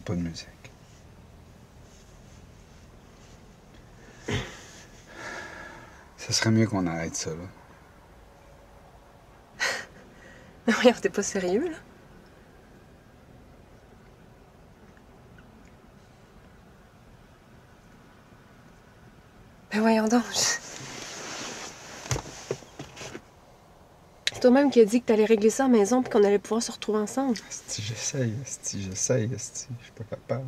pas de musique. Ça serait mieux qu'on arrête ça, là. Mais voyons, t'es pas sérieux, là? Mais voyons donc. Toi-même qui as dit que t'allais régler ça à la maison puis qu'on allait pouvoir se retrouver ensemble. Si j'essaye, si j'essaye, si je suis pas capable.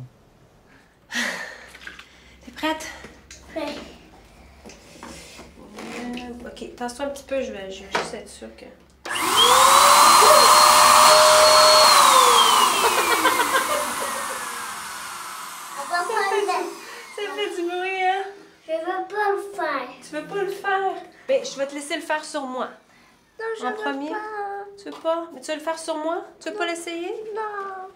T'es prête? Ouais. Euh, ok, tasse-toi un petit peu, je vais, je vais juste être sûre que. On va pas le Ça fait du bruit, hein? Je veux pas le faire. Tu veux pas le faire? Ben, je vais te laisser le faire sur moi. Non, je En veux premier? pas. Tu veux pas? Mais tu veux le faire sur moi? Tu veux pas l'essayer? Non.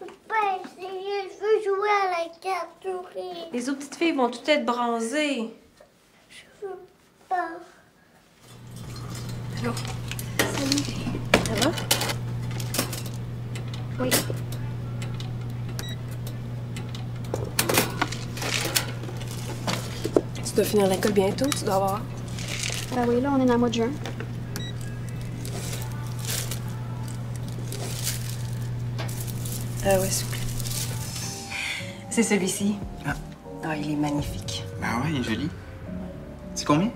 Je veux pas essayer. Je veux jouer à la carte souris. Les autres petites filles vont toutes être bronzées. Je veux pas. Allô? Salut. Ça va? Oui. Tu dois finir l'école bientôt, tu dois voir. Ben oui, là, on est dans le mois de juin. Ah oui, s'il vous plaît. C'est celui-ci. Ah. Ah, il est magnifique. Ben ouais, il est joli. C'est combien?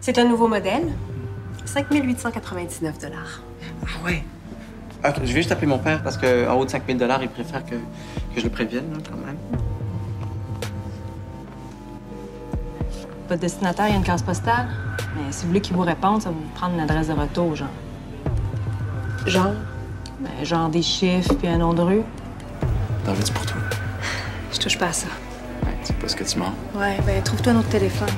C'est un nouveau modèle. 5899 dollars. Ah ouais. Ok, je vais juste appeler mon père parce qu'en haut de 5000 dollars, il préfère que, que je le prévienne, là, quand même. Votre destinataire, il y a une case postale. Mais si vous voulez qu'il vous réponde, ça va vous prendre une adresse de retour, genre. Genre? Ben, genre des chiffres puis un nom de rue. T'en veux-tu pour toi? Je touche pas à ça. Ouais, c'est pas ce que tu mens. Ouais, ben trouve-toi un autre téléphone.